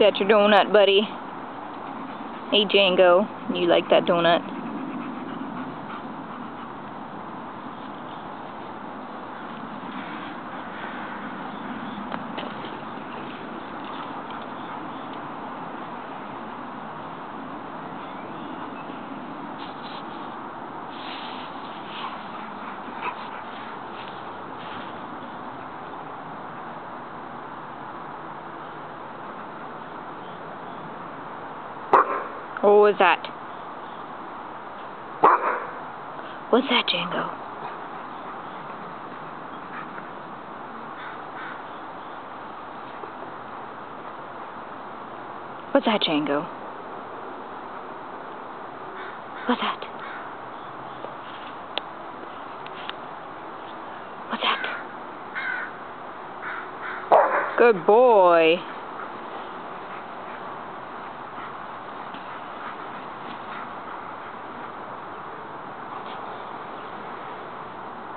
Got your donut, buddy. Hey, Jango. You like that donut? What was that? What's that, Jango? What's that, Jango? What's that? What's that? Good boy.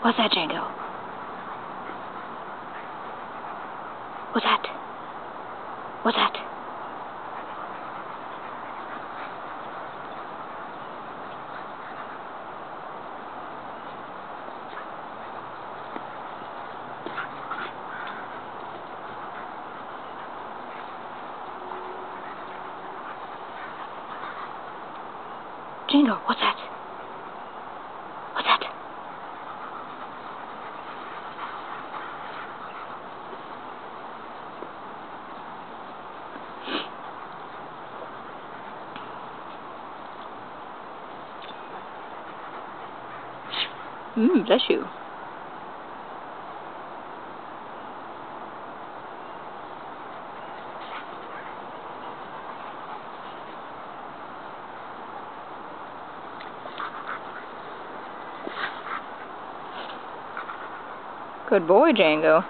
What's that, Jango? What's that? What's that? Jango, what's that? What's that? Mmm, bless you. Good boy, Jango.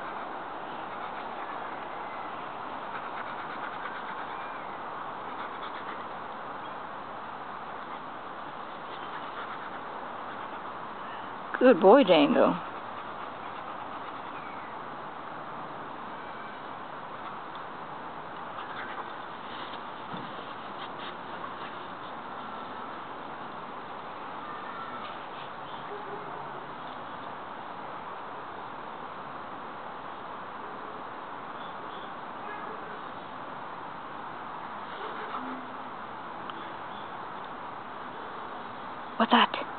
Good boy, Jango. What's that?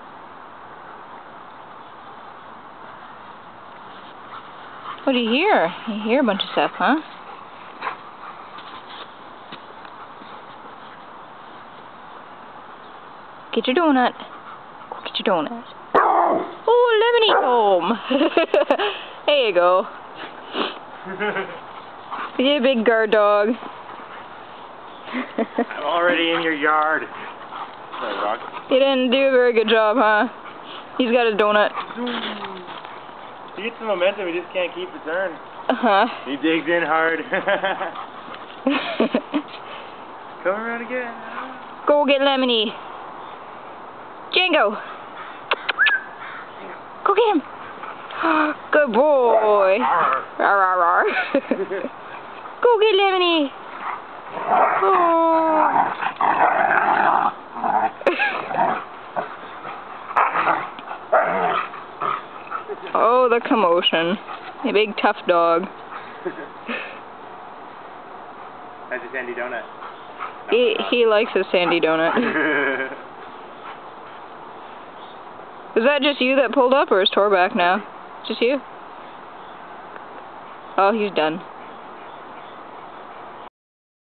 What do you hear? You hear a bunch of stuff, huh? Get your donut. Go get your donut. Oh, lemony home. there you go. You big guard dog. I'm already in your yard. Sorry. You didn't do a very good job, huh? He's got his donut. He gets the momentum, he just can't keep the turn. Uh-huh. He digs in hard. Come around again. Go get Lemony. Jango. Go get him. Good boy. Rar, rar. Go get Lemony. Oh. The commotion. A big tough dog. That's a sandy donut. He he likes his sandy donut. Is that just you that pulled up, or is Tor back now? Just you? Oh, he's done.